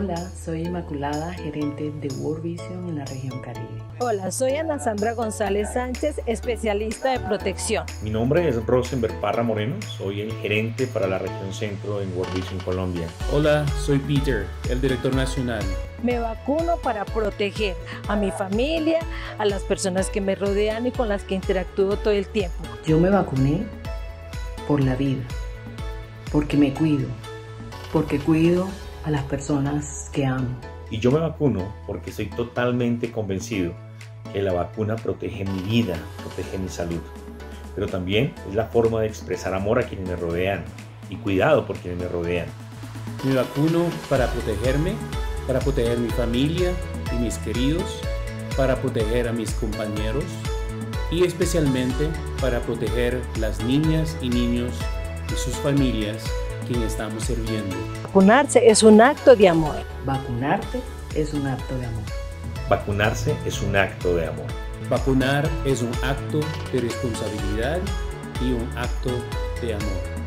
Hola, soy Inmaculada, gerente de World Vision en la región Caribe. Hola, soy Ana Sandra González Sánchez, especialista de protección. Mi nombre es Rosenberg Parra Moreno, soy el gerente para la región centro en World Vision Colombia. Hola, soy Peter, el director nacional. Me vacuno para proteger a mi familia, a las personas que me rodean y con las que interactúo todo el tiempo. Yo me vacuné por la vida, porque me cuido, porque cuido a las personas que amo. Y yo me vacuno porque soy totalmente convencido que la vacuna protege mi vida, protege mi salud. Pero también es la forma de expresar amor a quienes me rodean y cuidado por quienes me rodean. Me vacuno para protegerme, para proteger mi familia y mis queridos, para proteger a mis compañeros y especialmente para proteger las niñas y niños y sus familias quien estamos sirviendo. Vacunarse es un acto de amor. Vacunarte es un acto de amor. Vacunarse es un acto de amor. Vacunar es un acto de responsabilidad y un acto de amor.